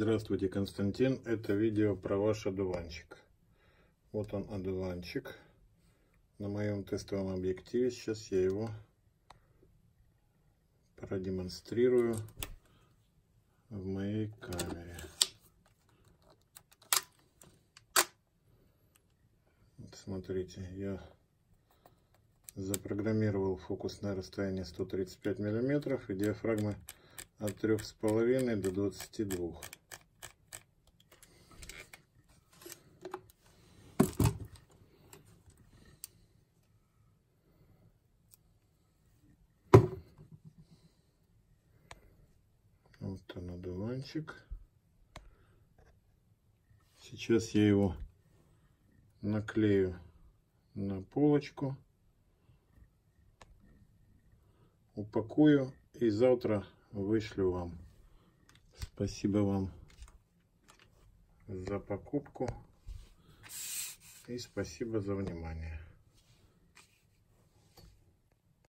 Здравствуйте, Константин. Это видео про ваш одуванчик. Вот он, одуванчик. На моем тестовом объективе. Сейчас я его продемонстрирую в моей камере. Вот смотрите, я запрограммировал фокусное расстояние 135 миллиметров и диафрагмы от трех с половиной до двадцати двух. Вот он одуванчик. Сейчас я его наклею на полочку, упакую и завтра вышлю вам. Спасибо вам за покупку и спасибо за внимание.